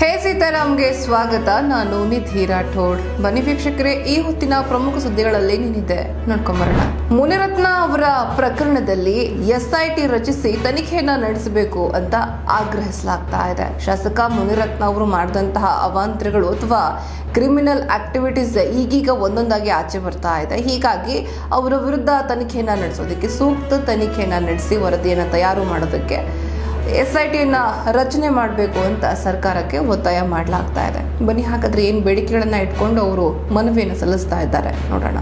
ಹೇ ಸೀತಾರಾಮ್ಗೆ ಸ್ವಾಗತ, ನಾನು ನಿಧಿ ರಾಠೋಡ್. ಬನ್ನಿ ವೀಕ್ಷಕರೇ, ಈ ಹೊತ್ತಿನ ಪ್ರಮುಖ ಸುದ್ದಿಗಳಲ್ಲಿ ನೀನಿದೆ ನೋಡ್ಕೊಂಬರೋಣ. ಮುನಿರತ್ನ ಅವರ ಪ್ರಕರಣದಲ್ಲಿ ಎಸ್ಐಟಿ ರಚಿಸಿ ತನಿಖೆಯನ್ನ ನಡೆಸಬೇಕು ಅಂತ ಆಗ್ರಹಿಸಲಾಗ್ತಾ ಇದೆ. ಶಾಸಕ ಮುನಿರತ್ನ ಅವರು ಮಾಡಿದಂತಹ ಅವಾಂತರಗಳು ಅಥವಾ ಕ್ರಿಮಿನಲ್ ಆಕ್ಟಿವಿಟೀಸ್ ಈಗೀಗ ಒಂದೊಂದಾಗಿ ಆಚೆ ಬರ್ತಾ ಇದೆ. ಹೀಗಾಗಿ ಅವರ ವಿರುದ್ಧ ತನಿಖೆಯನ್ನ ನಡೆಸೋದಕ್ಕೆ ಸೂಕ್ತ ತನಿಖೆಯನ್ನ ನಡೆಸಿ ವರದಿಯನ್ನು ತಯಾರು ಮಾಡೋದಕ್ಕೆ ಎಸ್ ಐ ಟಿನ ರಚನೆ ಮಾಡಬೇಕು ಅಂತ ಸರ್ಕಾರಕ್ಕೆ ಒತ್ತಾಯ ಮಾಡಲಾಗ್ತಾ ಇದೆ. ಬನ್ನಿ, ಹಾಗಾದ್ರೆ ಏನು ಬೇಡಿಕೆಗಳನ್ನು ಇಟ್ಕೊಂಡು ಅವರು ಮನವಿಯನ್ನು ಸಲ್ಲಿಸ್ತಾ ಇದ್ದಾರೆ. ನೋಡೋಣ.